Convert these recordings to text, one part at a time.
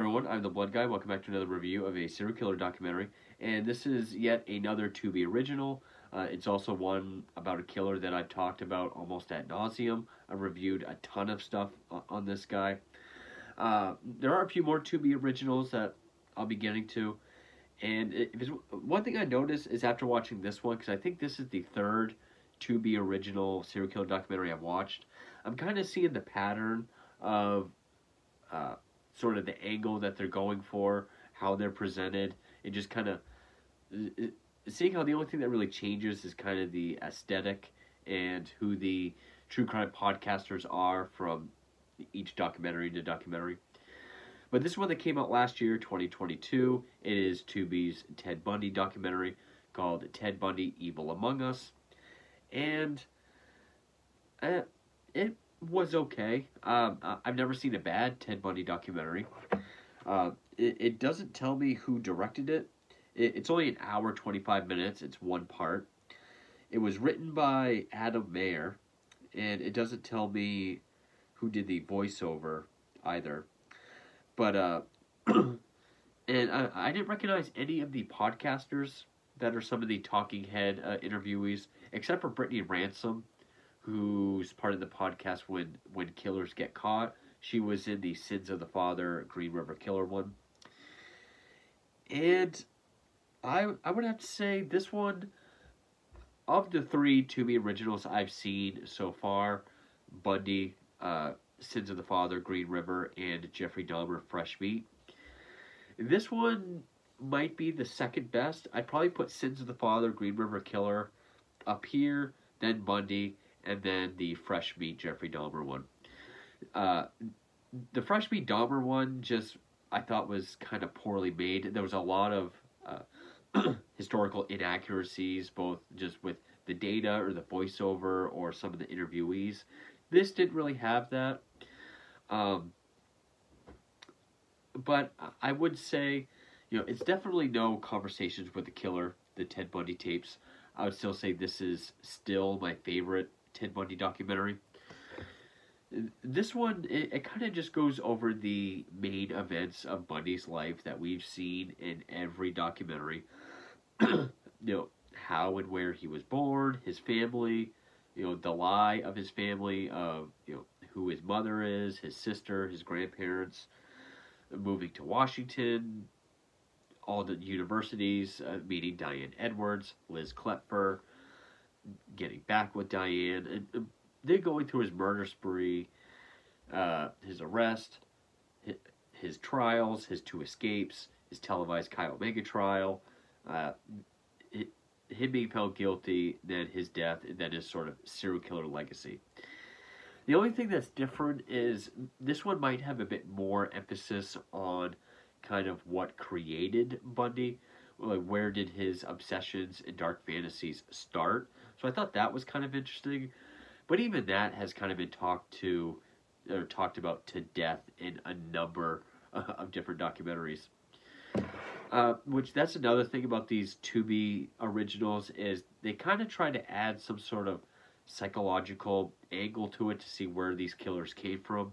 everyone, I'm the Blood Guy. Welcome back to another review of a serial killer documentary. And this is yet another Tubi original. Uh, it's also one about a killer that I've talked about almost at nauseum. I've reviewed a ton of stuff on this guy. Uh, there are a few more Tubi originals that I'll be getting to. And it, one thing I noticed is after watching this one, because I think this is the third Tubi original serial killer documentary I've watched, I'm kind of seeing the pattern of uh, sort of the angle that they're going for, how they're presented, and just kind of seeing how the only thing that really changes is kind of the aesthetic and who the true crime podcasters are from each documentary to documentary. But this one that came out last year, 2022, it is Tubi's Ted Bundy documentary called Ted Bundy Evil Among Us. And uh, it was okay. Um, I've never seen a bad Ted Bundy documentary. Uh, it, it doesn't tell me who directed it. it. It's only an hour, 25 minutes. It's one part. It was written by Adam Mayer, and it doesn't tell me who did the voiceover either. But uh, and I, I didn't recognize any of the podcasters that are some of the talking head uh, interviewees, except for Brittany Ransom, who's part of the podcast when when killers get caught. She was in the Sins of the Father Green River Killer one, and I I would have to say this one of the three Tubi originals I've seen so far, Bundy, uh, Sins of the Father, Green River, and Jeffrey Dahmer, Fresh Meat. This one might be the second best. I'd probably put Sins of the Father, Green River Killer up here, then Bundy, and then the Fresh Meat Jeffrey Dahmer one. Uh, the Fresh Meat Dahmer one just I thought was kind of poorly made. There was a lot of uh, historical inaccuracies, both just with the data or the voiceover or some of the interviewees. This didn't really have that. Um, but I would say, you know, it's definitely no conversations with the killer, the Ted Bundy tapes. I would still say this is still my favorite Ted Bundy documentary. This one, it, it kind of just goes over the main events of Bundy's life that we've seen in every documentary. you know, how and where he was born, his family, you know, the lie of his family, of, you know, who his mother is, his sister, his grandparents, moving to Washington, all the universities, uh, meeting Diane Edwards, Liz Klepfer, getting back with Diane, and, then going through his murder spree, uh, his arrest, his, trials, his two escapes, his televised Chi Omega trial, uh, him being found guilty, then his death, and then his sort of serial killer legacy. The only thing that's different is this one might have a bit more emphasis on kind of what created Bundy. Like where did his obsessions and dark fantasies start? So I thought that was kind of interesting. But even that has kind of been talked to or talked about to death in a number of different documentaries. Uh, which that's another thing about these Tubi originals is they kind of try to add some sort of psychological angle to it to see where these killers came from.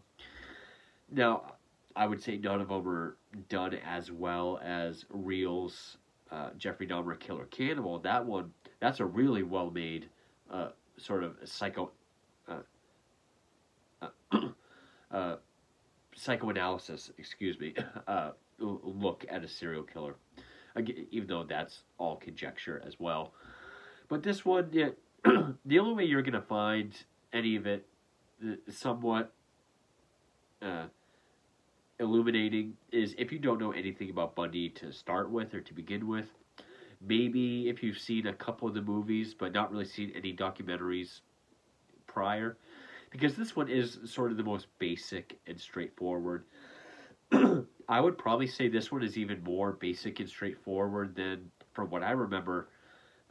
Now, I would say none of them are done as well as Reel's uh, Jeffrey Dahmer Killer Cannibal. That one, that's a really well made uh, sort of psycho uh, uh, psychoanalysis, excuse me, look at a serial killer. Even though that's all conjecture as well. But this one, yeah, the only way you're going to find any of it somewhat uh, illuminating is if you don't know anything about Bundy to start with or to begin with. Maybe if you've seen a couple of the movies, but not really seen any documentaries prior. Because this one is sort of the most basic and straightforward. I would probably say this one is even more basic and straightforward than, from what I remember,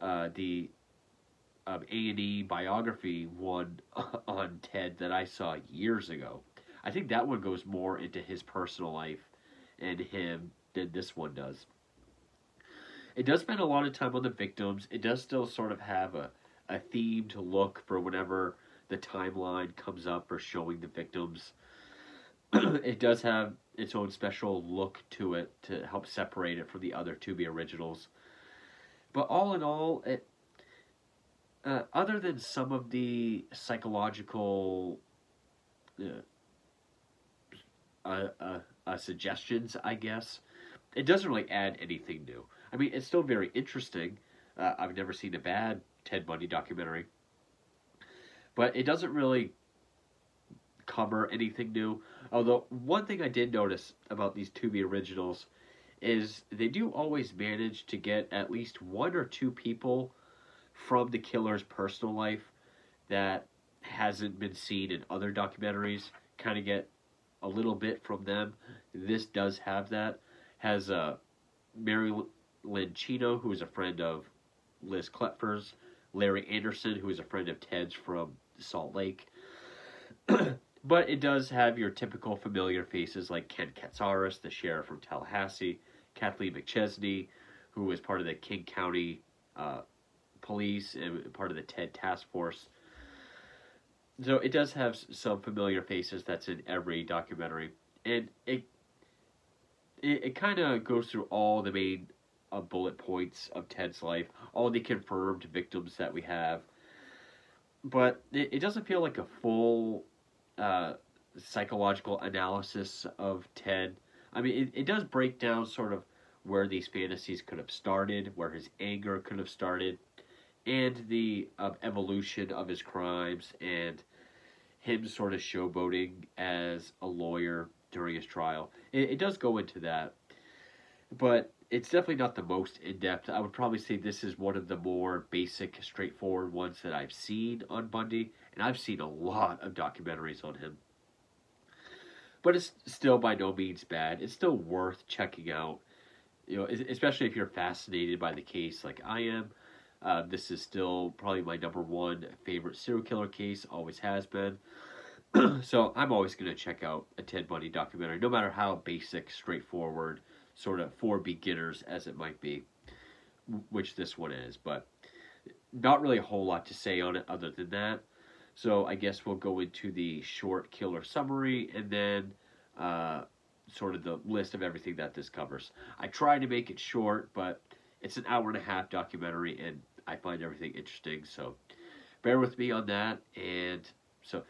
uh, the um, A&E biography one on Ted that I saw years ago. I think that one goes more into his personal life and him than this one does. It does spend a lot of time on the victims. It does still sort of have a, a themed look for whenever the timeline comes up or showing the victims. it does have its own special look to it to help separate it from the other Tubi originals. But all in all, it uh, other than some of the psychological uh, uh, uh, uh, suggestions, I guess, it doesn't really add anything new. I mean, it's still very interesting. Uh, I've never seen a bad Ted Bundy documentary, but it doesn't really cover anything new. Although one thing I did notice about these Tubi originals is they do always manage to get at least one or two people from the killer's personal life that hasn't been seen in other documentaries. Kind of get a little bit from them. This does have that. Has uh, Mary Lynn Chino, who is a friend of Liz Klepfer's, Larry Anderson, who is a friend of Ted's from Salt Lake. but it does have your typical familiar faces like Ken Katsaris, the sheriff from Tallahassee, Kathleen McChesney, who was part of the King County uh, Police and part of the TED Task Force. So it does have some familiar faces that's in every documentary, and it it, it kind of goes through all the main uh, bullet points of Ted's life, all the confirmed victims that we have. But it, it doesn't feel like a full uh, psychological analysis of Ted. I mean, it, it does break down sort of where these fantasies could have started, where his anger could have started, and the uh, evolution of his crimes, and him sort of showboating as a lawyer during his trial. It, it does go into that, but it's definitely not the most in depth. I would probably say this is one of the more basic, straightforward ones that I've seen on Bundy, and I've seen a lot of documentaries on him. But it's still by no means bad. It's still worth checking out, you know, especially if you're fascinated by the case like I am. Uh, this is still probably my number one favorite serial killer case, always has been. so I'm always going to check out a Ted Bundy documentary, no matter how basic, straightforward, sort of for beginners as it might be, which this one is. But not really a whole lot to say on it other than that. So I guess we'll go into the short killer summary and then uh, sort of the list of everything that this covers. I try to make it short, but it's an hour and a half documentary, and I find everything interesting. So bear with me on that. And so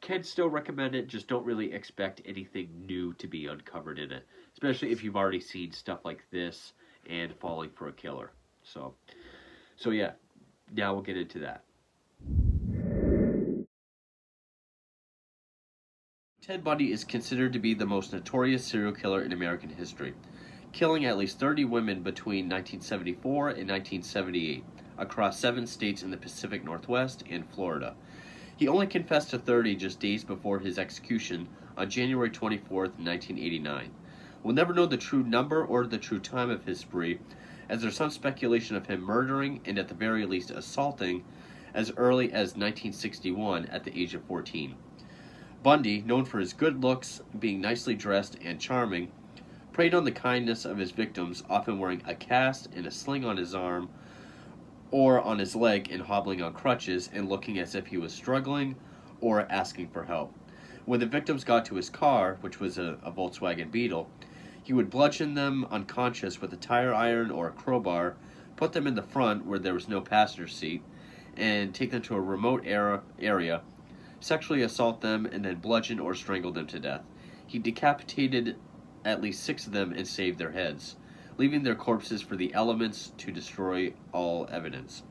can still recommend it. Just don't really expect anything new to be uncovered in it, especially if you've already seen stuff like this and Falling for a Killer. So, so yeah, now we'll get into that. Ted Bundy is considered to be the most notorious serial killer in American history, killing at least 30 women between 1974 and 1978 across seven states in the Pacific Northwest and Florida. He only confessed to 30 just days before his execution on January 24, 1989. We'll never know the true number or the true time of his spree, as there's some speculation of him murdering and at the very least assaulting as early as 1961 at the age of 14. Bundy, known for his good looks, being nicely dressed and charming, preyed on the kindness of his victims, often wearing a cast and a sling on his arm or on his leg and hobbling on crutches and looking as if he was struggling or asking for help. When the victims got to his car, which was a, a Volkswagen Beetle, he would bludgeon them unconscious with a tire iron or a crowbar, put them in the front where there was no passenger seat, and take them to a remote era, area, sexually assault them, and then bludgeon or strangle them to death. He decapitated at least six of them and saved their heads leaving their corpses for the elements to destroy all evidence.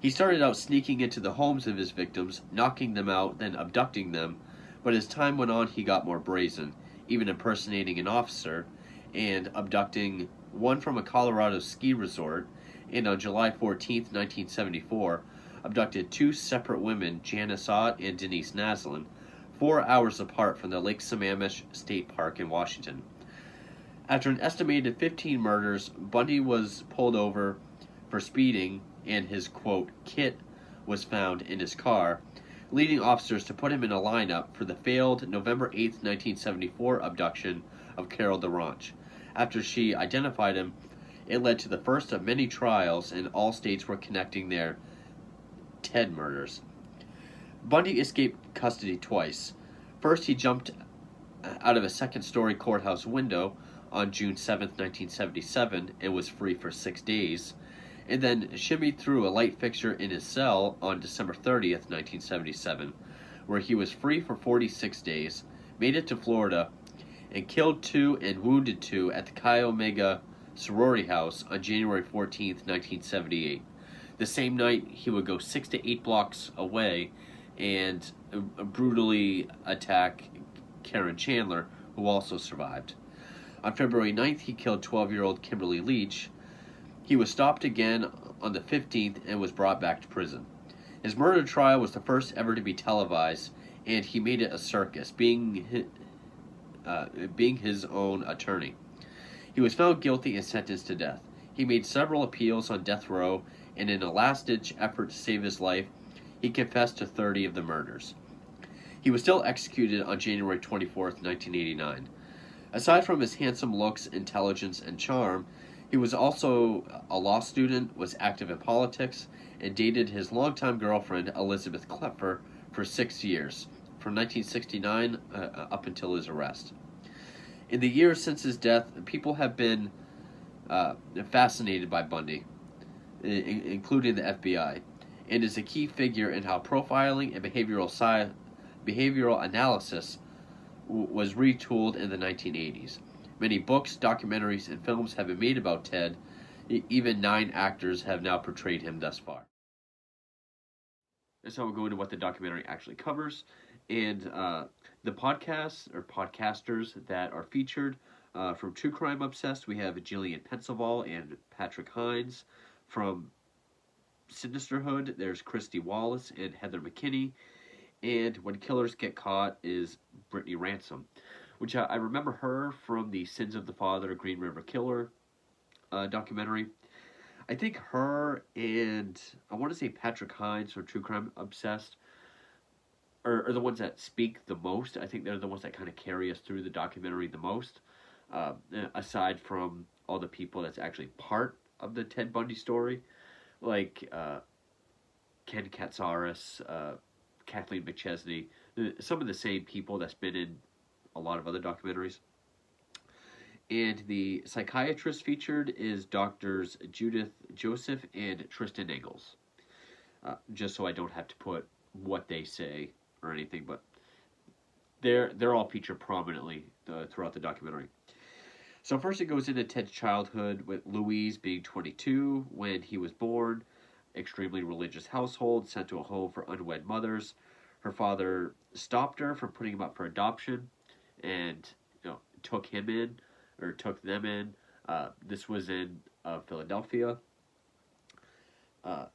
He started out sneaking into the homes of his victims, knocking them out, then abducting them, but as time went on, he got more brazen, even impersonating an officer and abducting one from a Colorado ski resort, and on July 14, 1974, abducted two separate women, Janice Ott and Denise Naslund, four hours apart from the Lake Sammamish State Park in Washington. After an estimated 15 murders, Bundy was pulled over for speeding and his quote kit was found in his car, leading officers to put him in a lineup for the failed November 8, 1974 abduction of Carol DaRonch. After she identified him, it led to the first of many trials, and all states were connecting their Ted murders. Bundy escaped custody twice. First, he jumped uh, out of a second story courthouse window on June 7, 1977, and was free for six days, and then shimmied through a light fixture in his cell on December 30, 1977, where he was free for 46 days, made it to Florida, and killed two and wounded two at the Chi Omega sorority house on January 14, 1978. The same night, he would go six to eight blocks away and brutally attack Karen Chandler, who also survived. On February 9th, he killed 12 year old Kimberly Leach. He was stopped again on the 15th and was brought back to prison. His murder trial was the first ever to be televised, and he made it a circus, being, uh, being his own attorney. He was found guilty and sentenced to death. He made several appeals on death row, and in a last ditch effort to save his life, he confessed to 30 of the murders. He was still executed on January 24, 1989. Aside from his handsome looks, intelligence, and charm, he was also a law student, was active in politics, and dated his longtime girlfriend, Elizabeth Klepper, for six years, from 1969 uh, up until his arrest. In the years since his death, people have been uh, fascinated by Bundy, including the FBI and is a key figure in how profiling and behavioral sci- behavioral analysis was retooled in the 1980s. Many books, documentaries, and films have been made about Ted. even nine actors have now portrayed him thus far. So we'll go into what the documentary actually covers, and uh, the podcasts or podcasters that are featured uh, from True Crime Obsessed. We have Gillian Pensavalle and Patrick Hinds. from Sinisterhood, there's Christy Wallace and Heather McKinney. And When Killers Get Caught is Brittany Ransom, which I, I remember her from the Sins of the Father, Green River Killer uh, documentary. I think her and I want to say Patrick Hinds from True Crime Obsessed are, are, the ones that speak the most. I think they're the ones that kind of carry us through the documentary the most, uh, aside from all the people that's actually part of the Ted Bundy story like uh, Ken Katsaris, uh, Kathleen McChesney, some of the same people that's been in a lot of other documentaries. And the psychiatrist featured is doctors Judith Joseph and Tristan Engels. Uh, just so I don't have to put what they say or anything, but they're they're all featured prominently uh, throughout the documentary. So first it goes into Ted's childhood with Louise being 22 when he was born, extremely religious household, sent to a home for unwed mothers. Her father stopped her from putting him up for adoption and you know, took him in or took them in. Uh, this was in uh, Philadelphia. Uh,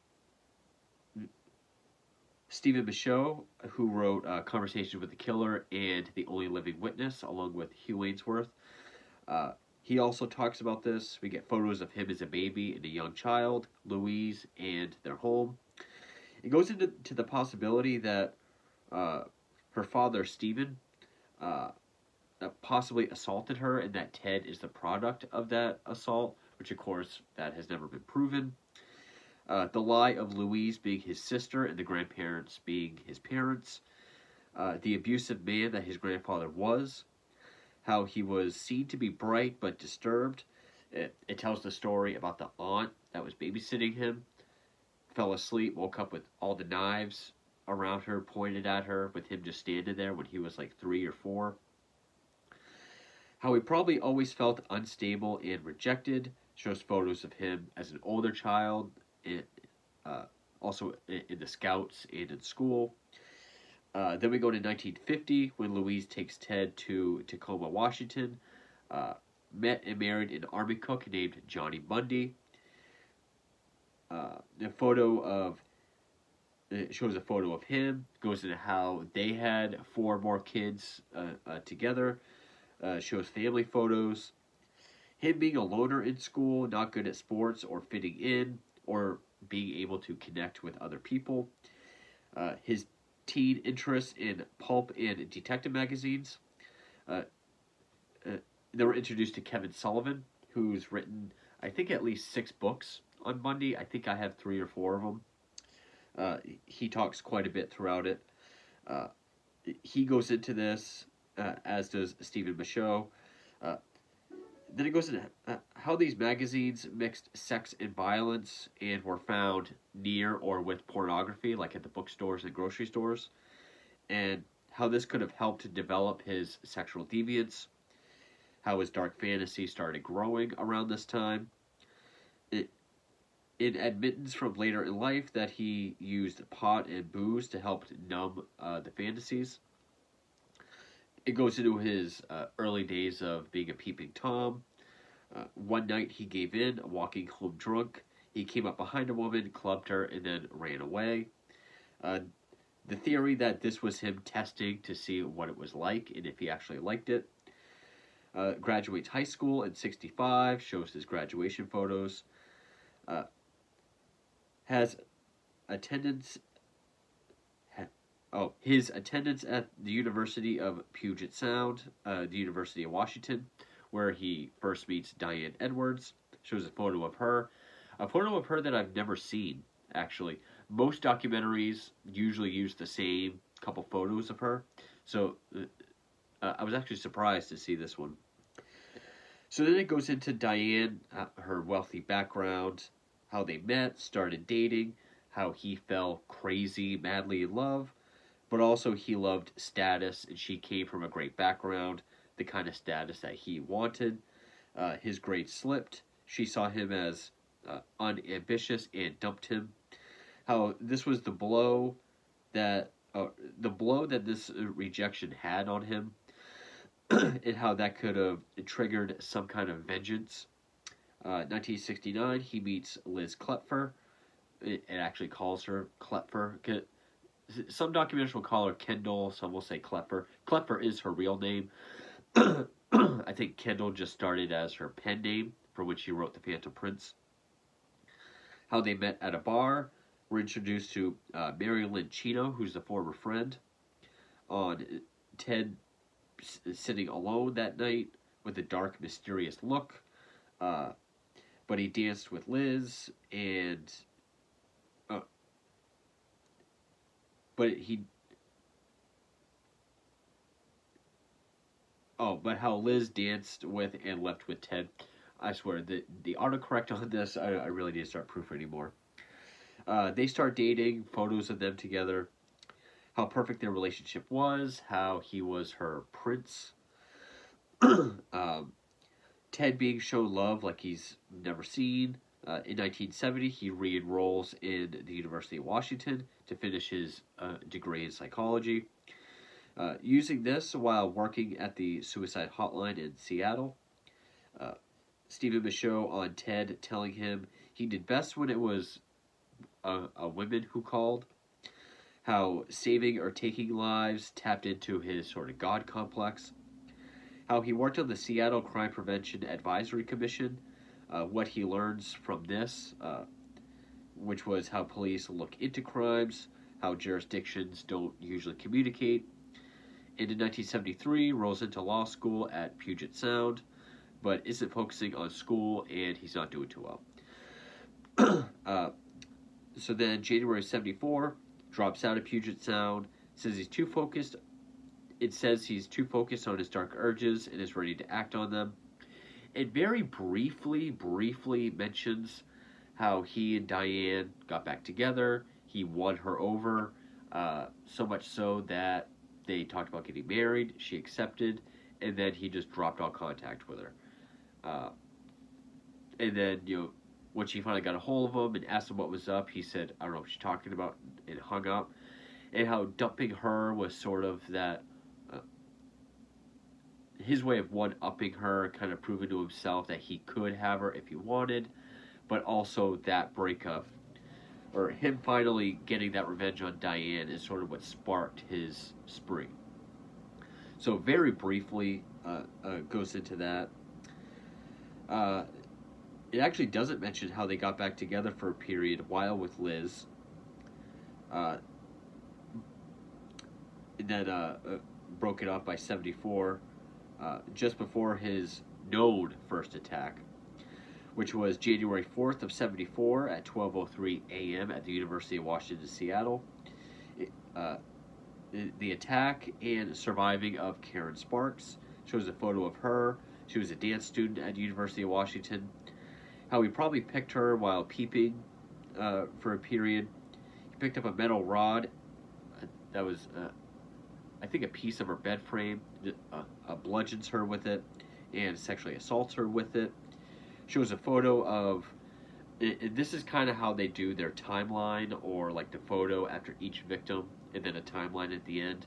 Stephen Michaud, who wrote uh, with the Killer and The Only Living Witness, along with Hugh Aynesworth, uh, he also talks about this. We get photos of him as a baby and a young child, Louise, and their home. It goes into to the possibility that uh, her father, Stephen, uh, uh, possibly assaulted her, and that Ted is the product of that assault, which, of course, that has never been proven. Uh, the lie of Louise being his sister and the grandparents being his parents. Uh, the abusive man that his grandfather was how he was seen to be bright but disturbed. It, it tells the story about the aunt that was babysitting him, fell asleep, woke up with all the knives around her pointed at her, with him just standing there when he was like three or four. How he probably always felt unstable and rejected. Shows photos of him as an older child, and, uh, also in the scouts and in school. Uh, then we go to 1950 when Louise takes Ted to Tacoma, Washington. Uh, met and married an army cook named Johnny Bundy. Uh, the photo of it shows a photo of him. Goes into how they had four more kids uh, uh, together. Uh, shows family photos. Him being a loner in school, not good at sports or fitting in, or being able to connect with other people. His teen interest in pulp and detective magazines. Uh, uh, they were introduced to Kevin Sullivan, who's written, I think, at least six books on Bundy. I think I have three or four of them. Uh, he talks quite a bit throughout it. Uh, he goes into this uh, as does Stephen Michaud. Then it goes into uh, how these magazines mixed sex and violence and were found near or with pornography, like at the bookstores and grocery stores, and how this could have helped to develop his sexual deviance, how his dark fantasy started growing around this time. It, in admittance from later in life that he used pot and booze to help numb uh, the fantasies. It goes into his uh, early days of being a peeping Tom. Uh, one night he gave in, walking home drunk. He came up behind a woman, clubbed her, and then ran away. Uh, the theory that this was him testing to see what it was like and if he actually liked it. Uh, graduates high school in 65, shows his graduation photos. Uh, has attendance oh his attendance at the University of Puget Sound, uh, the University of Washington, where he first meets Diane Edwards. Shows a photo of her, a photo of her that I've never seen actually. Most documentaries usually use the same couple photos of her, so uh, uh I was actually surprised to see this one. So then it goes into Diane, uh, her wealthy background, how they met, started dating, how he fell crazy, madly in love, but also he loved status and she came from a great background, the kind of status that he wanted. Uh, his grades slipped. She saw him as uh, unambitious and dumped him. How this was the blow that uh, the blow that this rejection had on him, and how that could have triggered some kind of vengeance 1969, uh, he meets Liz Klepfer. It, it, actually calls her Klepfer. Some documentaries will call her Kendall, some will say Klepper. Klepper is her real name. I think Kendall just started as her pen name for which she wrote The Phantom Prince. How they met at a bar. We're introduced to uh, Mary Lynn Chino, who's a former friend, on Ted sitting alone that night with a dark, mysterious look. Uh, but he danced with Liz and but he oh but how Liz danced with and left with Ted. I swear the the autocorrect on this I, I really need to start proofing anymore. Uh, they start dating photos of them together how perfect their relationship was how he was her prince. Um, Ted being shown love like he's never seen. Uh, in 1970, he re-enrolls in the University of Washington to finish his uh, degree in psychology. Uh, using this while working at the suicide hotline in Seattle, uh, Stephen Michaud on Ted telling him he did best when it was a, a women who called. How saving or taking lives tapped into his sort of God complex how he worked on the Seattle Crime Prevention Advisory Commission, uh, what he learns from this, uh, which was how police look into crimes, how jurisdictions don't usually communicate. And in 1973, rolls into law school at Puget Sound, but isn't focusing on school and he's not doing too well. uh, so then, January 74, drops out of Puget Sound, says he's too focused it says he's too focused on his dark urges and is ready to act on them. It very briefly, briefly mentions how he and Diane got back together. He won her over, uh, so much so that they talked about getting married. She accepted, and then he just dropped all contact with her. Uh, and then, you know, when she finally got a hold of him and asked him what was up, he said, I don't know what she's talking about, and hung up. And how dumping her was sort of that his way of one upping her, kind of proving to himself that he could have her if he wanted, but also that breakup, or him finally getting that revenge on Diane, is sort of what sparked his spree. So, very briefly, uh, uh, goes into that. Uh, it actually doesn't mention how they got back together for a period while with Liz. Uh, then uh, uh, broke it off by 74 uh, just before his known first attack, which was January 4th of 74 at 12.03 a.m. at the University of Washington, Seattle. It, uh, the, the attack and surviving of Karen Sparks. Shows a photo of her. She was a dance student at University of Washington. How he probably picked her while peeping uh, for a period. He picked up a metal rod uh, that was, uh, I think, a piece of her bed frame. Uh, bludgeons her with it and sexually assaults her with it. Shows a photo of. It, this is kind of how they do their timeline, or like the photo after each victim, and then a timeline at the end.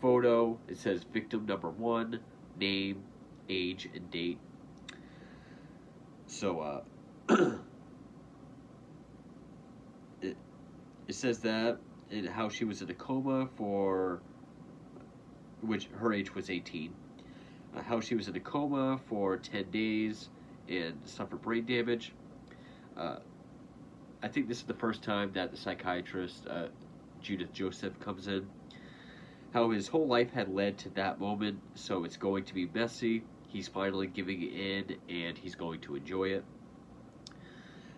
Photo, it says victim number one, name, age, and date. So, uh, it, it says that, and how she was in a coma for, which her age was 18 uh, how she was in a coma for 10 days and suffered brain damage. Uh, I think this is the first time that the psychiatrist, uh, Judith Joseph, comes in. How his whole life had led to that moment, so it's going to be messy. He's finally giving in and he's going to enjoy it.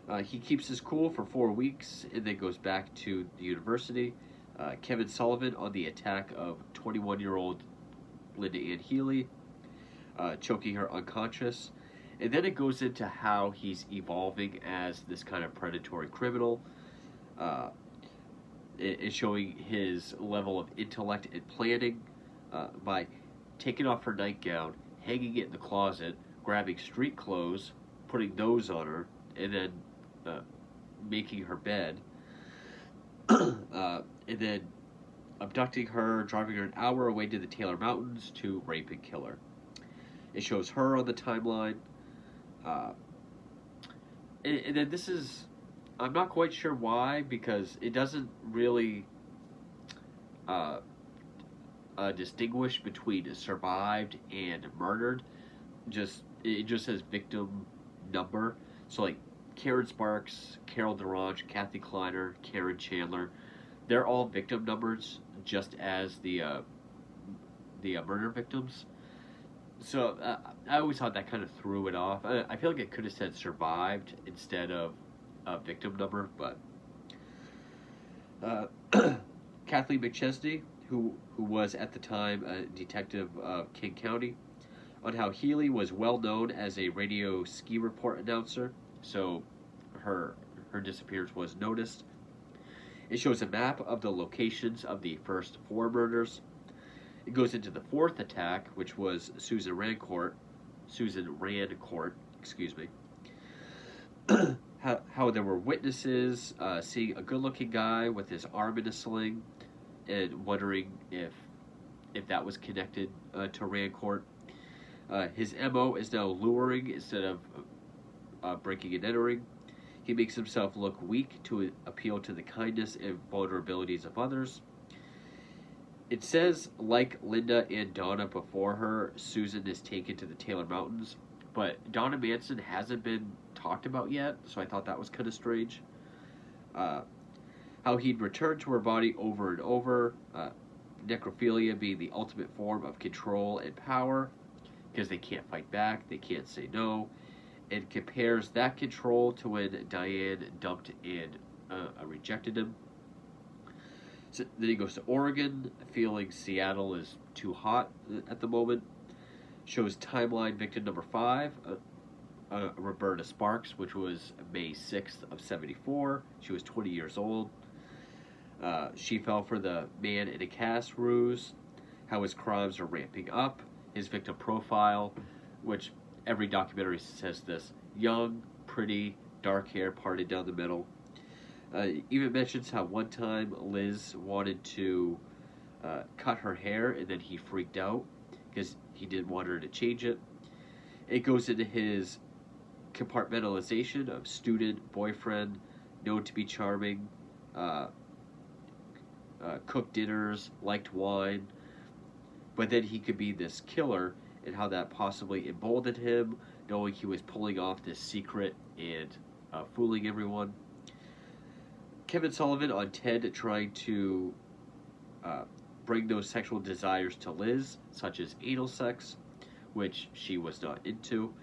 Uh, he keeps his cool for four weeks and then goes back to the university. Uh, Kevin Sullivan on the attack of 21 year old Linda Ann Healy uh, choking her unconscious. And then it goes into how he's evolving as this kind of predatory criminal. Uh, showing his level of intellect and planning uh, by taking off her nightgown, hanging it in the closet, grabbing street clothes, putting those on her, and then uh, making her bed. uh, and then abducting her, driving her an hour away to the Taylor Mountains to rape and kill her. It shows her on the timeline. Uh, and, and then this is, I'm not quite sure why because it doesn't really uh, uh, distinguish between survived and murdered. Just it just says victim number. So like Karen Sparks, Carol DaRonch, Kathy Kleiner, Karen Chandler, they're all victim numbers, just as the uh, the uh, murder victims so uh, I always thought that kind of threw it off. I, I feel like it could have said survived instead of a victim number, but uh, Kathleen McChesney, who who was at the time a detective of King County, on how Healy was well known as a radio ski report announcer, so her her disappearance was noticed. It shows a map of the locations of the first four murders it goes into the fourth attack, which was Susan Rancourt. Susan Rancourt, excuse me. how, how there were witnesses uh, seeing a good-looking guy with his arm in a sling, and wondering if if that was connected uh, to Rancourt. Uh, his mo is now luring instead of uh, breaking and entering. He makes himself look weak to appeal to the kindness and vulnerabilities of others. It says, like Linda and Donna before her, Susan is taken to the Taylor Mountains, but Donna Manson hasn't been talked about yet, so I thought that was kind of strange. Uh, how he'd return to her body over and over, uh, necrophilia being the ultimate form of control and power, because they can't fight back, they can't say no, and compares that control to when Diane dumped and uh, rejected him. So then he goes to Oregon, feeling Seattle is too hot at the moment. Shows timeline victim number five, uh, uh, Roberta Sparks, which was May 6th of 74. She was 20 years old. Uh, she fell for the man in a cast ruse, how his crimes are ramping up, his victim profile, which every documentary says this. Young, pretty, dark hair parted down the middle, uh, even mentions how one time Liz wanted to uh, cut her hair and then he freaked out because he didn't want her to change it. It goes into his compartmentalization of student, boyfriend, known to be charming, uh, uh, cooked dinners, liked wine, but then he could be this killer and how that possibly emboldened him, knowing he was pulling off this secret and uh, fooling everyone. Kevin Sullivan on Ted trying to uh, bring those sexual desires to Liz, such as anal sex, which she was not into.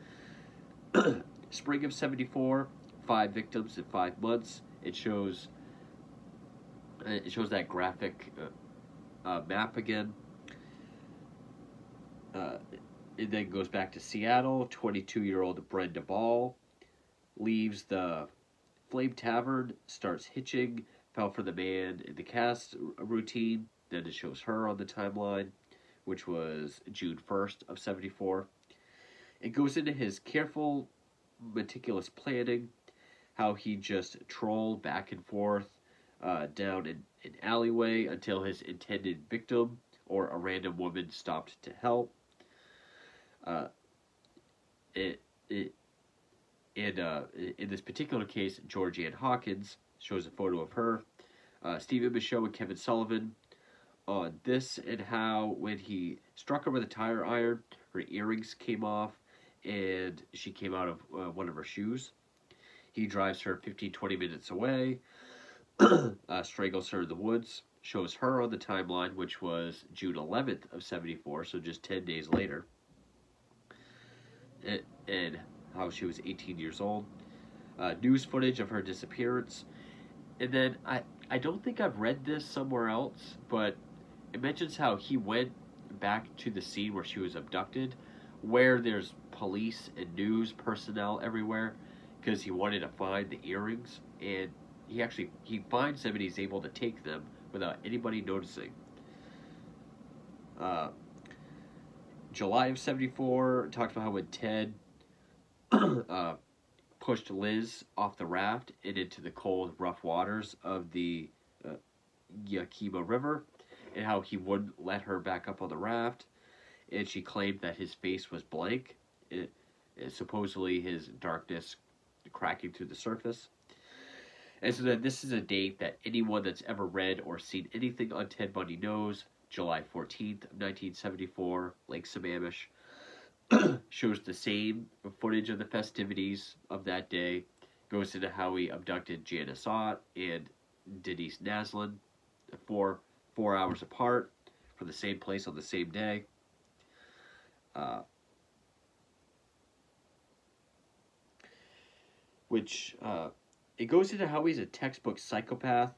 Spring of 74, five victims in five months. It shows uh, it shows that graphic uh, uh, map again. Uh, it then goes back to Seattle. 22 year old Brenda Ball leaves the Flame Tavern, starts hitching, fell for the man in the cast routine. Then it shows her on the timeline, which was June 1st of 74. It goes into his careful, meticulous planning, how he just trolled back and forth uh, down an, an alleyway until his intended victim or a random woman stopped to help. Uh, it, it, in, uh, in this particular case, Georgann Hawkins shows a photo of her. Uh, Stephen Michaud and Kevin Sullivan on this and how when he struck her with a tire iron, her earrings came off and she came out of uh, one of her shoes. He drives her 15 20 minutes away, uh, strangles her in the woods, shows her on the timeline, which was June 11th of 74, so just 10 days later. And, how she was 18 years old. Uh, news footage of her disappearance. And then I, I don't think I've read this somewhere else, but it mentions how he went back to the scene where she was abducted, where there's police and news personnel everywhere, because he wanted to find the earrings, and he actually he finds them and he's able to take them without anybody noticing. Uh, July of '74 talks about how when Ted uh, pushed Liz off the raft and into the cold, rough waters of the uh, Yakima River, and how he wouldn't let her back up on the raft. And she claimed that his face was blank, it, it, supposedly his darkness cracking through the surface. And so that this is a date that anyone that's ever read or seen anything on Ted Bundy knows. July 14th, 1974, Lake Sammamish. shows the same footage of the festivities of that day. Goes into how he abducted Janice Ott and Denise Naslund, four four hours apart, from the same place on the same day. Uh, which uh, it goes into how he's a textbook psychopath,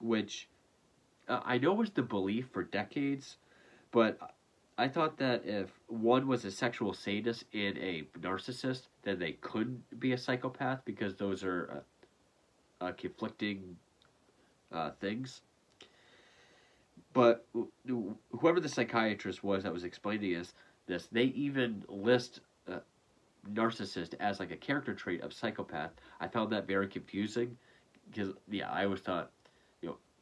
which uh, I know it was the belief for decades, but I thought that if one was a sexual sadist and a narcissist, then they could be a psychopath because those are uh, uh, conflicting uh, things. But whoever the psychiatrist was that was explaining this, this they even list uh, narcissist as like a character trait of psychopath. I found that very confusing because yeah, I always thought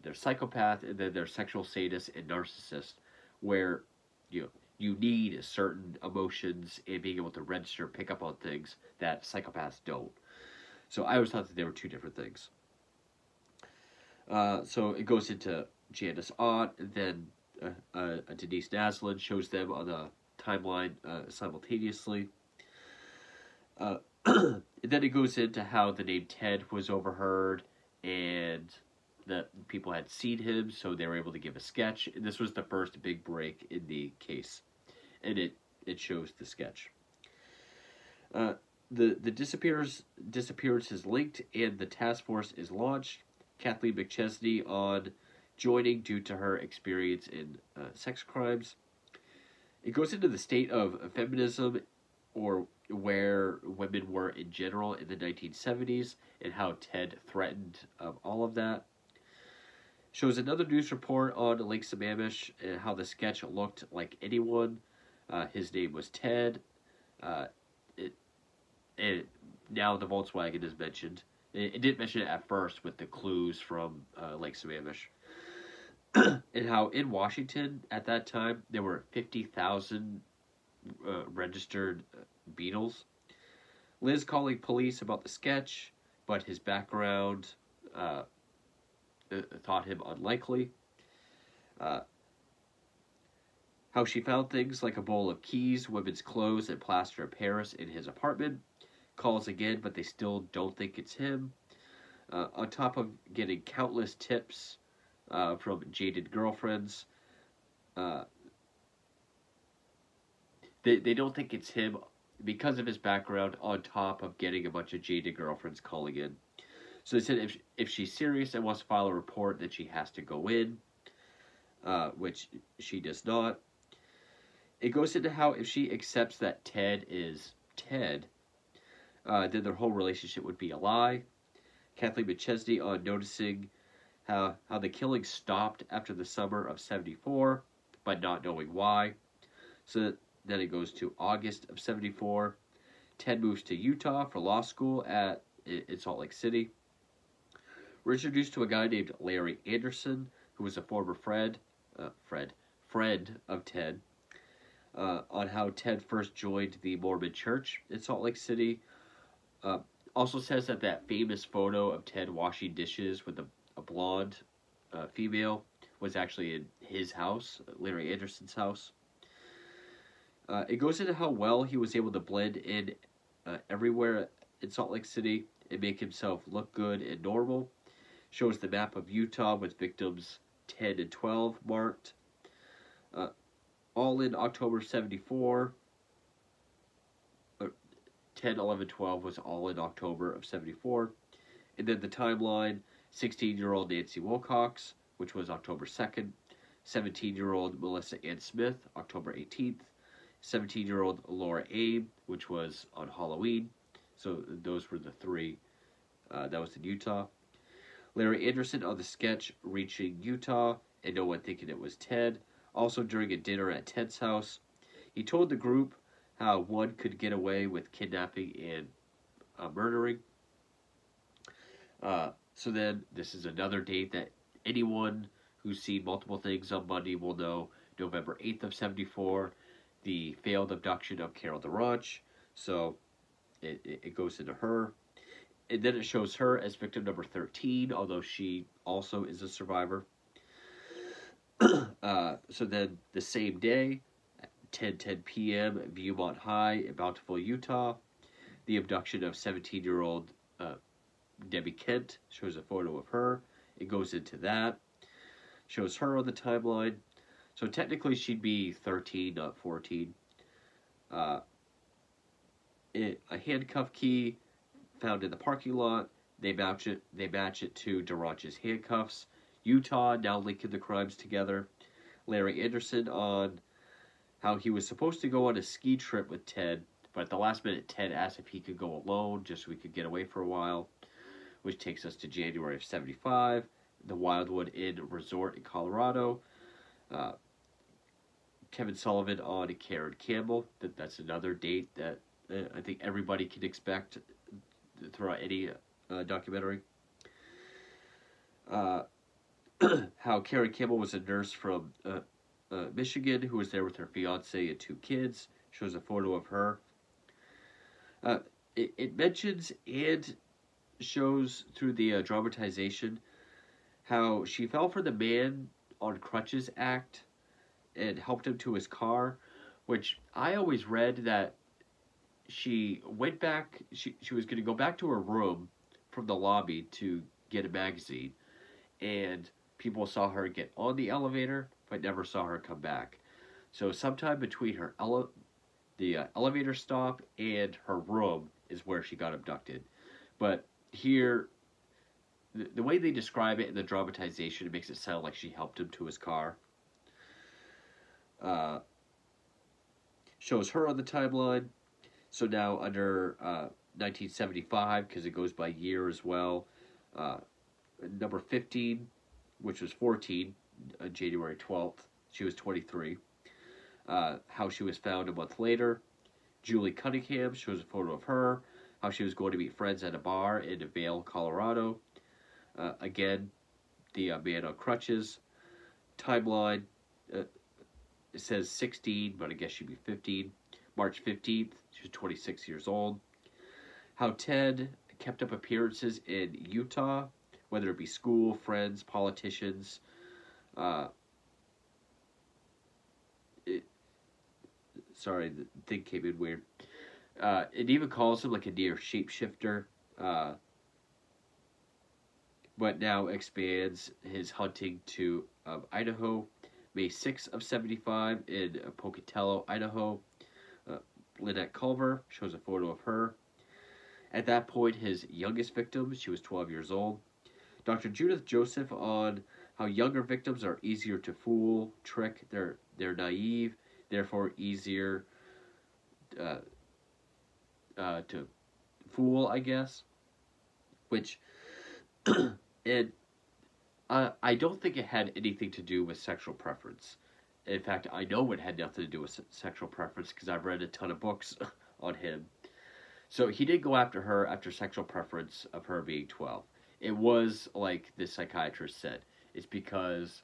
they're psychopath and then they're sexual sadist and narcissist, where you know, you need certain emotions and being able to register, pick up on things that psychopaths don't. So I always thought that they were two different things. Uh, so it goes into Janice Ott, and then uh, uh, Denise Naslund shows them on the timeline uh, simultaneously. Uh, then it goes into how the name Ted was overheard and that people had seen him, so they were able to give a sketch. This was the first big break in the case, and it it shows the sketch. Uh, the the disappears disappearance is linked, and the task force is launched. Kathleen McChesney on joining due to her experience in uh, sex crimes. It goes into the state of feminism, or where women were in general in the 1970s, and how Ted threatened um, all of that shows another news report on Lake Sammamish and how the sketch looked like anyone. Uh, his name was Ted. Uh, it, now the Volkswagen is mentioned. It, it, didn't mention it at first with the clues from uh, Lake Sammamish. and how in Washington at that time there were 50,000 uh, registered uh, Beetles. Liz calling police about the sketch, but his background uh, thought him unlikely. Uh, how she found things like a bowl of keys, women's clothes, and plaster of Paris in his apartment. Calls again, but they still don't think it's him. Uh, on top of getting countless tips uh, from jaded girlfriends, uh, they, they don't think it's him because of his background, on top of getting a bunch of jaded girlfriends calling in. So they said if if she's serious and wants to file a report, that she has to go in. uh, which she does not. It goes into how if she accepts that Ted is Ted, uh, then their whole relationship would be a lie. Kathleen McChesney on noticing how, how the killing stopped after the summer of 74, but not knowing why. So then it goes to August of 74. Ted moves to Utah for law school at in Salt Lake City. We're introduced to a guy named Larry Anderson, who was a former Fred, uh, Fred, friend of Ted, uh, on how Ted first joined the Mormon Church in Salt Lake City. Uh, also says that that famous photo of Ted washing dishes with a, a blonde uh, female was actually in his house, Larry Anderson's house. Uh, it goes into how well he was able to blend in uh, everywhere in Salt Lake City and make himself look good and normal. Shows the map of Utah with victims 10 and 12 marked. Uh, all in October 74. Uh, 10, 11, 12 was all in October of 74. And then the timeline 16 year old Nancy Wilcox, which was October 2nd. 17 year old Melissa Ann Smith, October 18th. 17 year old Laura Abe, which was on Halloween. So those were the three. Uh, that was in Utah. Larry Anderson on the sketch reaching Utah and no one thinking it was Ted. Also during a dinner at Ted's house, he told the group how one could get away with kidnapping and uh, murdering. Uh, so then, this is another date that anyone who's seen multiple things on Bundy will know. November 8th of 74, the failed abduction of Carol DaRonch. So it, it goes into her. And then it shows her as victim number 13, although she also is a survivor. uh, so then the same day, 10 10 p.m. Viewmont High in Bountiful, Utah, the abduction of 17 year old uh, Debbie Kent shows a photo of her. It goes into that. Shows her on the timeline. So technically she'd be 13, not 14. Uh, it, a handcuff key found in the parking lot. They match it. They match it to DaRonch's handcuffs. Utah now linking the crimes together. Larry Anderson on how he was supposed to go on a ski trip with Ted, but at the last minute, Ted asked if he could go alone just so we could get away for a while, which takes us to January of 75, the Wildwood Inn Resort in Colorado. Uh, Kevin Sullivan on Caryn Campbell. That that's another date that uh, I think everybody can expect throughout any uh, documentary. Uh, how Caryn Campbell was a nurse from uh, uh, Michigan who was there with her fiance and two kids. Shows a photo of her. Uh, it, it, mentions and shows through the dramatization how she fell for the man on crutches act and helped him to his car, which I always read that she went back, she, she was going to go back to her room from the lobby to get a magazine, and people saw her get on the elevator, but never saw her come back. So sometime between her ele- the uh, elevator stop and her room is where she got abducted. But here, the, way they describe it in the dramatization, it makes it sound like she helped him to his car. Uh, shows her on the timeline. So now under uh, 1975, because it goes by year as well, uh, number 15, which was 14, uh, January 12th, she was 23. Uh, how she was found a month later. Julie Cunningham shows a photo of her. How she was going to meet friends at a bar in Vail, Colorado. Uh, again, the uh, man on crutches. Timeline it says 16, but I guess she'd be 15. March 15th, she was 26 years old. How Ted kept up appearances in Utah, whether it be school, friends, politicians. Uh, it, sorry, the thing came in weird. Uh, it even calls him like a near shapeshifter, uh, but now expands his hunting to um, Idaho May 6 of 75 in Pocatello, Idaho. Lynette Culver shows a photo of her. At that point, his youngest victim, she was 12 years old. Dr. Judith Joseph on how younger victims are easier to fool, trick. They're they're naive, therefore easier uh, uh, to fool, I guess. Which, and uh, I don't think it had anything to do with sexual preference. In fact, I know it had nothing to do with sexual preference because I've read a ton of books on him. So he did go after her after sexual preference of her being 12. It was like the psychiatrist said. It's because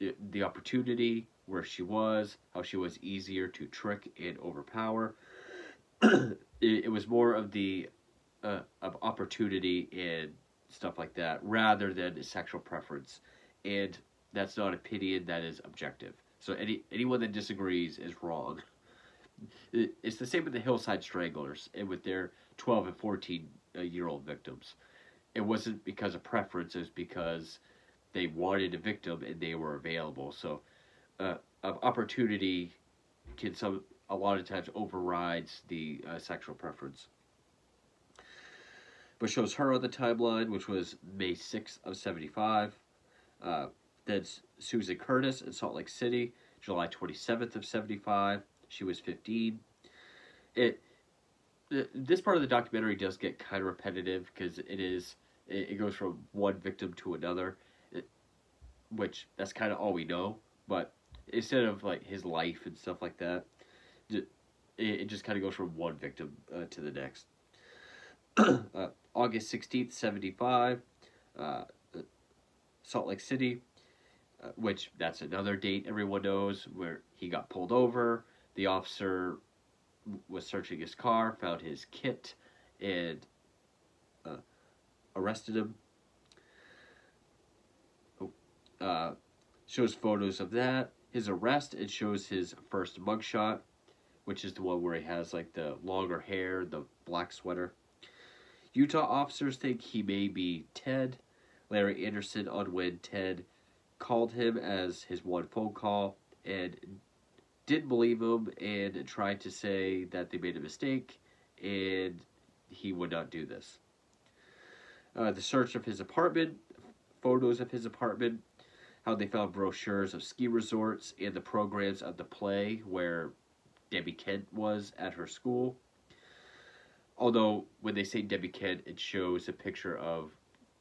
it, the opportunity, where she was, how she was easier to trick and overpower. it, it, was more of the uh, of opportunity and stuff like that rather than sexual preference. And that's not opinion, that is objective. So any anyone that disagrees is wrong. It's the same with the Hillside Stranglers and with their 12 and 14 uh, year old victims. It wasn't because of preference, it was because they wanted a victim and they were available. So, uh, opportunity can some a lot of times overrides the uh, sexual preference. But shows her on the timeline, which was May 6th of 75. Uh, then Susan Curtis in Salt Lake City, July 27th of 75. She was 15. It this part of the documentary does get kind of repetitive because it is it, goes from one victim to another, it, which that's kind of all we know. But instead of like his life and stuff like that, it, it just kind of goes from one victim uh, to the next. uh, August 16th, 75, uh, Salt Lake City, uh, which that's another date everyone knows where he got pulled over. The officer was searching his car, found his kit, and uh, arrested him. Oh, uh, shows photos of that. His arrest, it shows his first mugshot, which is the one where he has like the longer hair, the black sweater. Utah officers think he may be Ted. Larry Anderson on when Ted called him as his one phone call and didn't believe him and tried to say that they made a mistake and he would not do this. Uh, the search of his apartment, photos of his apartment, how they found brochures of ski resorts and the programs of the play where Debbie Kent was at her school. Although, when they say Debbie Kent, it shows a picture of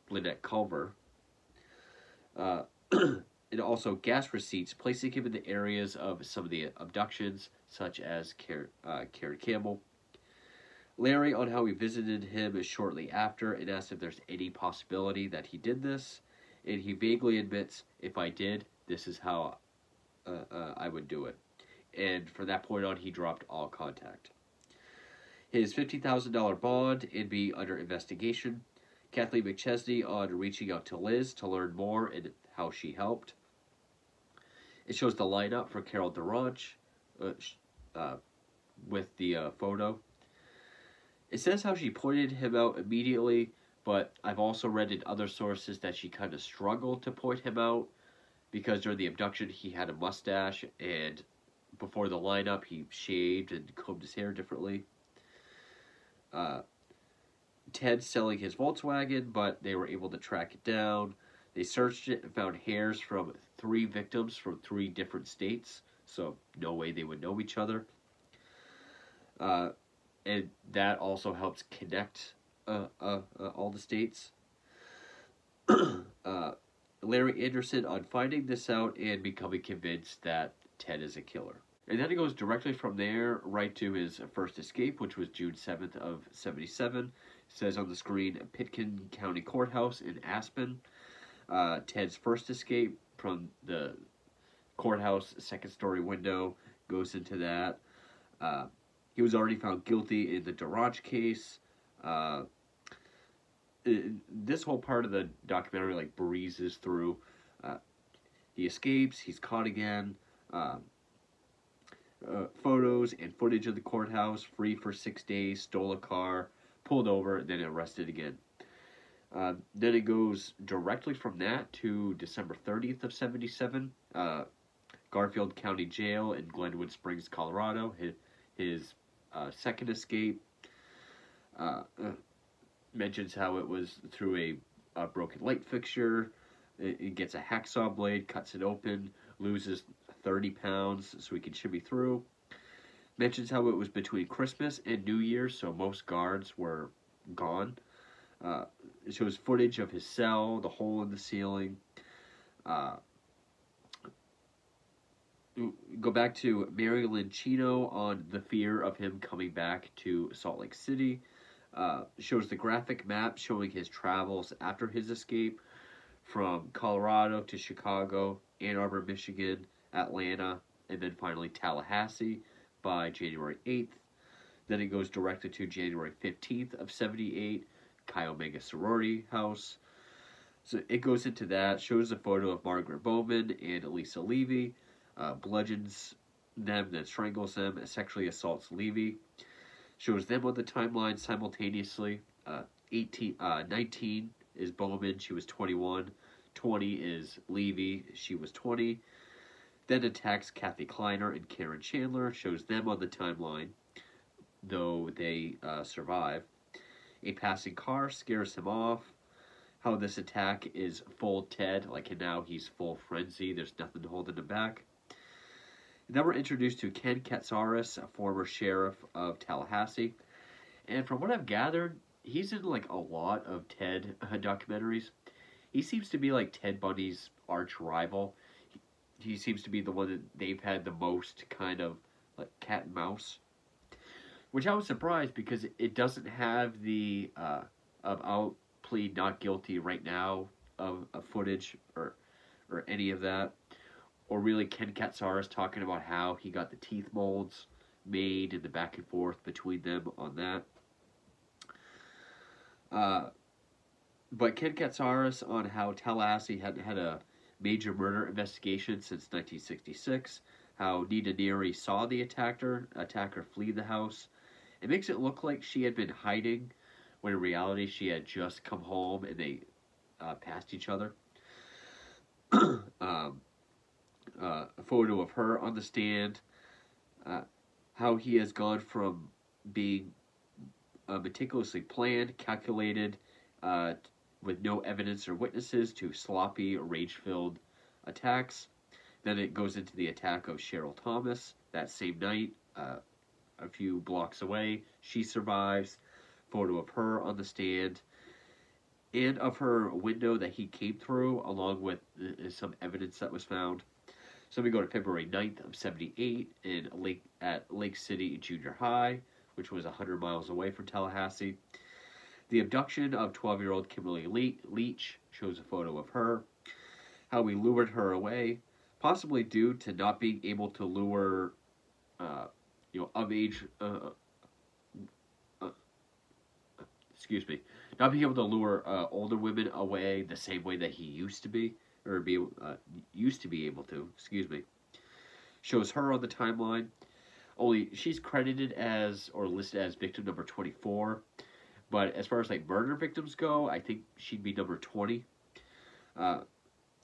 Lynette Culver. Uh, and also gas receipts, placing him in the areas of some of the abductions, such as Car- uh, Carrie Campbell. Larry on how he visited him shortly after and asked if there's any possibility that he did this. And he vaguely admits, if I did, this is how uh, uh, I would do it. And from that point on, he dropped all contact. His $50,000 bond and be under investigation. Kathleen McChesney on reaching out to Liz to learn more and how she helped. It shows the lineup for Carol DaRonch uh, uh, with the uh, photo. It says how she pointed him out immediately, but I've also read in other sources that she kind of struggled to point him out because during the abduction he had a mustache and before the lineup he shaved and combed his hair differently. Uh, Ted selling his Volkswagen, but they were able to track it down. They searched it and found hairs from three victims from three different states, so no way they would know each other. Uh, and that also helps connect uh, uh, uh all the states. Uh, Larry Anderson on finding this out and becoming convinced that Ted is a killer. And then he goes directly from there right to his first escape, which was June 7th of 77. Says on the screen, Pitkin County Courthouse in Aspen. Uh, Ted's first escape from the courthouse second story window goes into that. Uh, he was already found guilty in the DaRonch case. Uh, this whole part of the documentary like breezes through. Uh, he escapes. He's caught again. Um, uh, photos and footage of the courthouse. Free for six days. Stole a car. Pulled over. Then arrested again. Uh, then it goes directly from that to December 30th of 77. Uh, Garfield County Jail in Glenwood Springs, Colorado. His, his uh, second escape uh, uh, mentions how it was through a, a broken light fixture. It, it gets a hacksaw blade, cuts it open, loses 30 pounds so he can shimmy through. Mentions how it was between Christmas and New Year's, so most guards were gone. Uh, it shows footage of his cell, the hole in the ceiling. Uh, go back to Marilyn Chino on the fear of him coming back to Salt Lake City. Uh, shows the graphic map showing his travels after his escape from Colorado to Chicago, Ann Arbor, Michigan, Atlanta, and then finally Tallahassee by January 8th. Then it goes directly to January 15th of 78, Chi Omega Sorority House. So it goes into that, shows a photo of Margaret Bowman and Elisa Levy, uh, bludgeons them, then strangles them, sexually assaults Levy, shows them on the timeline simultaneously. Uh, 18, uh, 19 is Bowman, she was 21. 20 is Levy, she was 20. Then attacks Kathy Kleiner and Karen Chandler, shows them on the timeline, though they uh, survive. A passing car scares him off. How this attack is full Ted, like now he's full frenzy, there's nothing holding him back. then we're introduced to Ken Katsaris, a former sheriff of Tallahassee. And from what I've gathered, he's in like a lot of Ted uh, documentaries. He seems to be like Ted Bundy's arch rival he seems to be the one that they've had the most kind of like cat and mouse. Which I was surprised because it doesn't have the uh, of I'll plead not guilty right now of, of footage or or any of that. Or really Ken Katsaris talking about how he got the teeth molds made and the back and forth between them on that. Uh, but Ken Katsaris on how Tallahassee had had a major murder investigation since 1966. How Nita Neary saw the attacker attacker flee the house. It makes it look like she had been hiding, when in reality she had just come home and they uh, passed each other. um, uh, a photo of her on the stand. Uh, how he has gone from being uh, meticulously planned, calculated, uh, with no evidence or witnesses to sloppy, rage-filled attacks. Then it goes into the attack of Cheryl Thomas that same night, uh, a few blocks away. She survives. Photo of her on the stand, and of her window that he came through, along with uh, some evidence that was found. So we go to February 9th of 78 in Lake at Lake City Junior High, which was 100 miles away from Tallahassee. The abduction of 12 year old Kimberly Leach shows a photo of her. How we lured her away, possibly due to not being able to lure, uh, you know, of age, uh, uh, excuse me, not being able to lure uh, older women away the same way that he used to be, or be uh, used to be able to. Excuse me. Shows her on the timeline. Only she's credited as or listed as victim number 24. But as far as like murder victims go, I think she'd be number 20. Uh,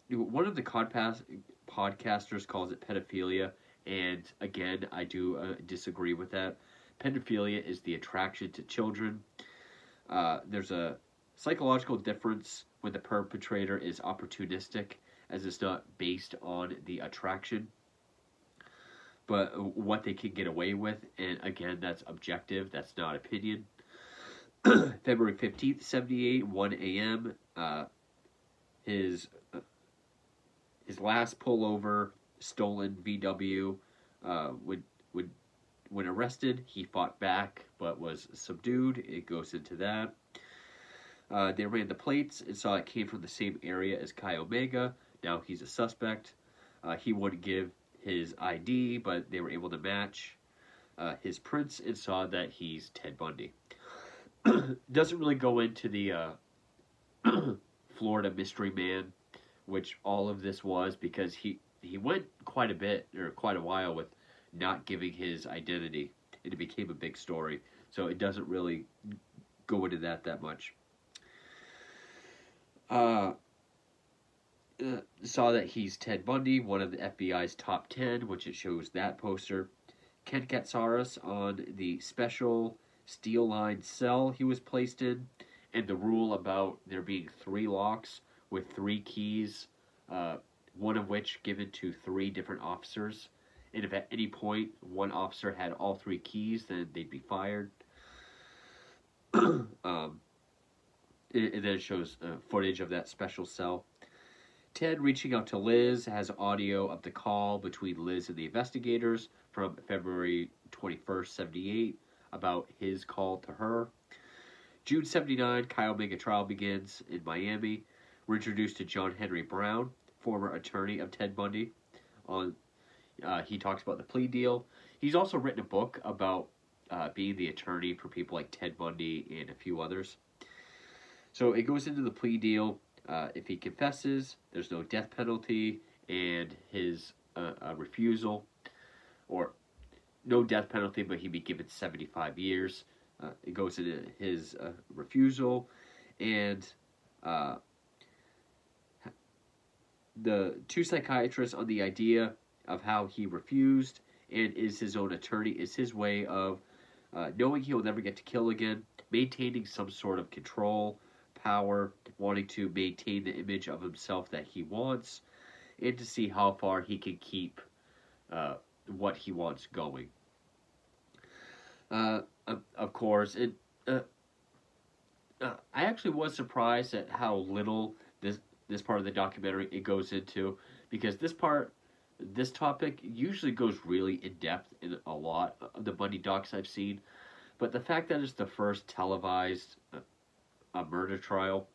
one of the podpast, podcasters calls it pedophilia, and again, I do uh, disagree with that. Pedophilia is the attraction to children. Uh, there's a psychological difference when the perpetrator is opportunistic, as it's not based on the attraction, but what they can get away with. And again, that's objective, that's not opinion. February 15th, 78, 1 a.m. Uh, his uh, his last pullover, stolen VW, uh, would would when arrested, he fought back but was subdued. It goes into that. Uh, they ran the plates and saw it came from the same area as Chi Omega. Now he's a suspect. Uh, he wouldn't give his ID, but they were able to match uh, his prints and saw that he's Ted Bundy. doesn't really go into the uh, Florida Mystery Man, which all of this was because he he went quite a bit or quite a while with not giving his identity, it became a big story. So it doesn't really go into that that much. Uh, uh, saw that he's Ted Bundy, one of the FBI's top 10, which it shows that poster. Ken Katsaris on the special steel lined cell he was placed in, and the rule about there being three locks with three keys, uh, one of which given to three different officers. And if at any point one officer had all three keys, then they'd be fired. um, and, and then it shows uh, footage of that special cell. Ted reaching out to Liz has audio of the call between Liz and the investigators from February 21st, 78, about his call to her. June 79, Chi Omega trial begins in Miami. We're introduced to John Henry Browne, former attorney of Ted Bundy. On uh, He talks about the plea deal. He's also written a book about uh, being the attorney for people like Ted Bundy and a few others. So it goes into the plea deal. Uh, if he confesses, there's no death penalty, and his uh, uh, refusal, or no death penalty, but he'd be given 75 years. Uh, it goes into his uh, refusal, and uh, the two psychiatrists on the idea of how he refused and is his own attorney is his way of knowing he'll never get to kill again, maintaining some sort of control power, wanting to maintain the image of himself that he wants, and to see how far he can keep uh, what he wants going. Uh, of, course, it. Uh, uh, I actually was surprised at how little this this part of the documentary it goes into because this part, this topic usually goes really in depth in a lot of the Bundy docs I've seen, but the fact that it's the first televised uh, murder trial.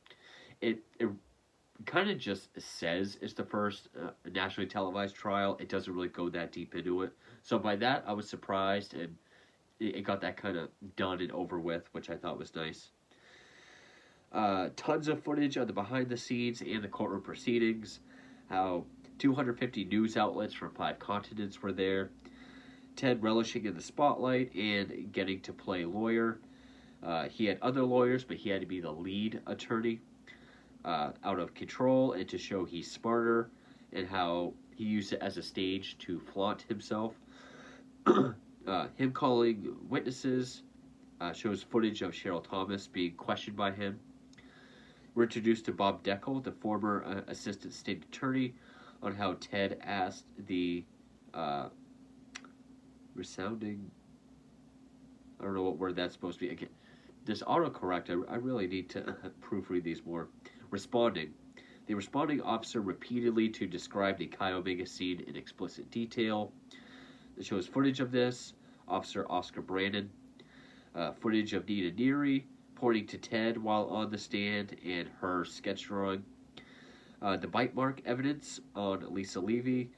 It it kind of just says it's the first uh, nationally televised trial. It doesn't really go that deep into it. So by that, I was surprised, and it, got that kind of done and over with, which I thought was nice. Uh, tons of footage of the behind the scenes and the courtroom proceedings. How 250 news outlets from five continents were there. Ted relishing in the spotlight and getting to play lawyer. Uh, he had other lawyers, but he had to be the lead attorney. Uh, out of control and to show he's smarter and how he used it as a stage to flaunt himself. uh, him calling witnesses uh, shows footage of Cheryl Thomas being questioned by him. We're introduced to Bob Dekle, the former uh, assistant state attorney, on how Ted asked the uh, resounding. I don't know what word that's supposed to be. Again, this autocorrect, I, I really need to proofread these more. Responding. The responding officer repeatedly to describe the Chi Omega scene in explicit detail. It shows footage of this. Officer Oscar Brandon. Uh, footage of Nita Neary pointing to Ted while on the stand and her sketch drawing. Uh, the bite mark evidence on Lisa Levy.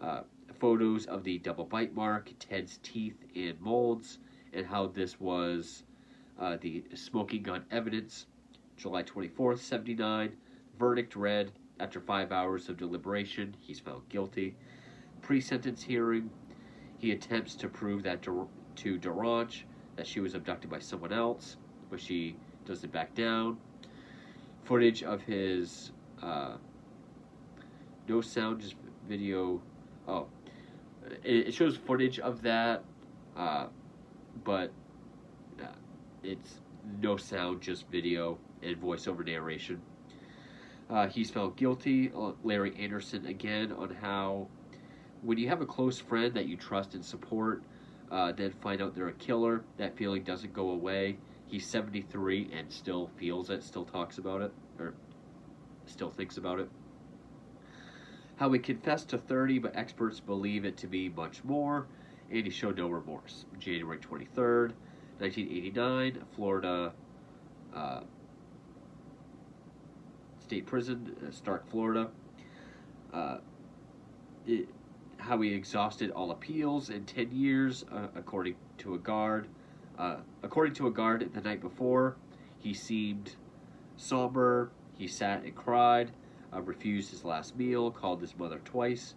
Uh, photos of the double bite mark, Ted's teeth and molds, and how this was uh, the smoking gun evidence, July 24th, 79. Verdict read after five hours of deliberation. He's found guilty. Pre sentence hearing. He attempts to prove that to, to DaRonch that she was abducted by someone else, but she doesn't back down. Footage of his uh, no sound, just video. Oh, it, it shows footage of that, uh, but it's no sound, just video and voiceover narration. Uh, he's found guilty. Uh, Larry Anderson again on how when you have a close friend that you trust and support, uh, then find out they're a killer, that feeling doesn't go away. He's 73 and still feels it, still talks about it, or still thinks about it. How he confessed to 30, but experts believe it to be much more, and he showed no remorse. January 23rd, 1989, Florida uh, State Prison, Stark, Florida. Uh, it, how he exhausted all appeals in 10 years, uh, according to a guard. Uh, according to a guard the night before, he seemed somber. He sat and cried, uh, refused his last meal, called his mother twice.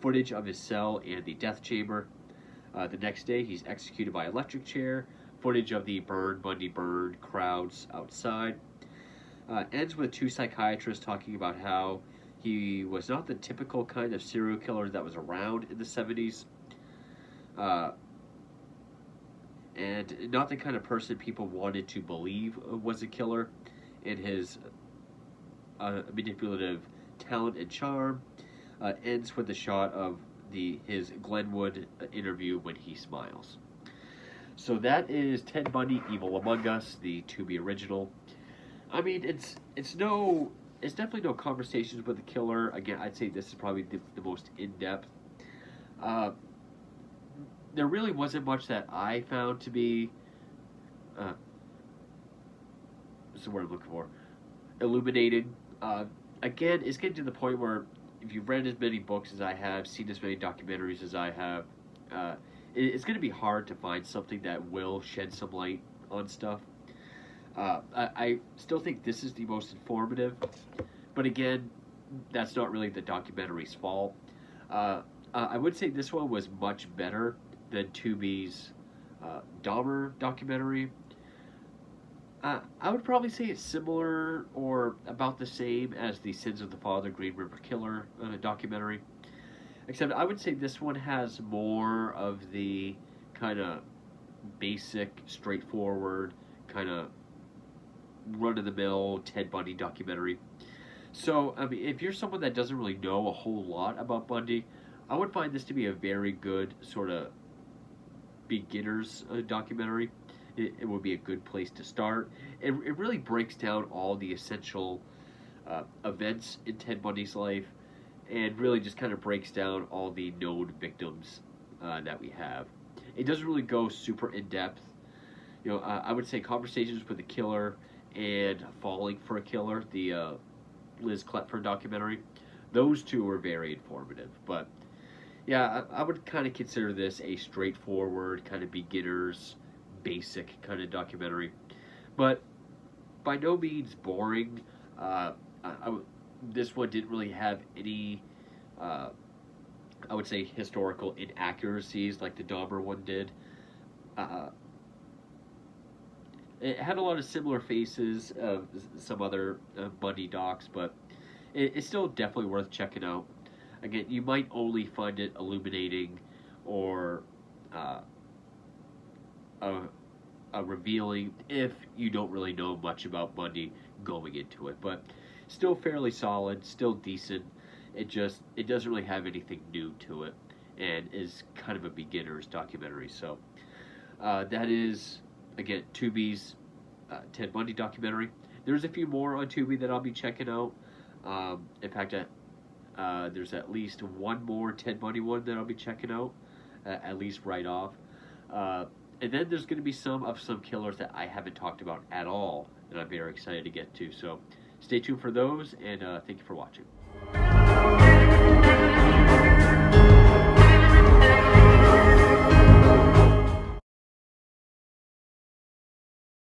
Footage of his cell and the death chamber uh, the next day, he's executed by electric chair. Footage of the Burn Bundy Burn crowds outside. Uh, ends with two psychiatrists talking about how he was not the typical kind of serial killer that was around in the 70s. Uh, and not the kind of person people wanted to believe was a killer. In his uh, manipulative talent and charm. Uh, ends with a shot of the his Glenwood interview when he smiles. So that is Ted Bundy, Evil Among Us, the Tubi original. I mean, it's it's no, it's definitely no conversations with the killer. Again, I'd say this is probably the, the most in depth. Uh, there really wasn't much that I found to be. Uh, what's the word I'm looking for? Illuminating. Uh, again, it's getting to the point where if you've read as many books as I have, seen as many documentaries as I have, uh, it, it's going to be hard to find something that will shed some light on stuff. Uh, I, I still think this is the most informative, but again, that's not really the documentary's fault. Uh, uh, I would say this one was much better than Tubi's uh, Dahmer documentary. Uh, I would probably say it's similar or about the same as the Sins of the Father Green River Killer uh, documentary. Except I would say this one has more of the kind of basic, straightforward, kind of run of the mill Ted Bundy documentary. So, I mean, if you're someone that doesn't really know a whole lot about Bundy, I would find this to be a very good sort of beginner's uh, documentary. It, it, would be a good place to start. It, it really breaks down all the essential uh, events in Ted Bundy's life and really just kind of breaks down all the known victims uh, that we have. It doesn't really go super in depth. You know, I would say Conversations with the Killer and Falling for a Killer, the uh, Liz Kloepfer documentary, those two were very informative. But yeah, I, I would kind of consider this a straightforward, kind of beginner's, basic kind of documentary. But by no means boring. Uh, I, I, this one didn't really have any, uh, I would say, historical inaccuracies like the Dahmer one did. Uh, it had a lot of similar faces of some other uh, Bundy docs, but it, it's still definitely worth checking out. Again, you might only find it illuminating or uh, a, a revealing if you don't really know much about Bundy going into it, but still fairly solid, still decent. It just it doesn't really have anything new to it, and is kind of a beginner's documentary. So uh, that is again Tubi's uh, Ted Bundy documentary. There's a few more on Tubi that I'll be checking out. Um, in fact, uh, there's at least one more Ted Bundy one that I'll be checking out, uh, at least right off. Uh, and then there's going to be some of some killers that I haven't talked about at all that I'm very excited to get to. So stay tuned for those, and uh, thank you for watching.